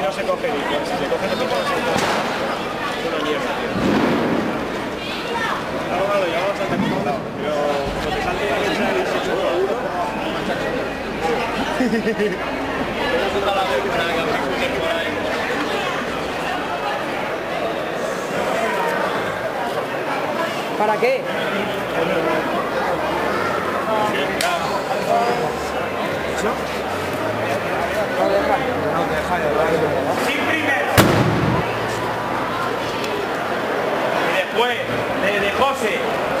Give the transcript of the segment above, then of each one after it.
si no se coge ni si se coge no se coge. Es una mierda, tío. Ahora bueno, lo llevamos hasta aquí, pero lo que sale la es ¿Para qué? Sin primero. Y después de, de José.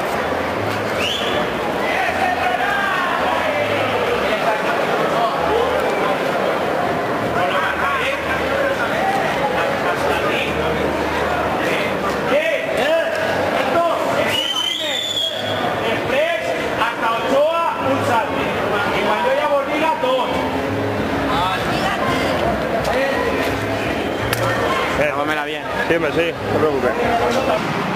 Sí, sí, no te.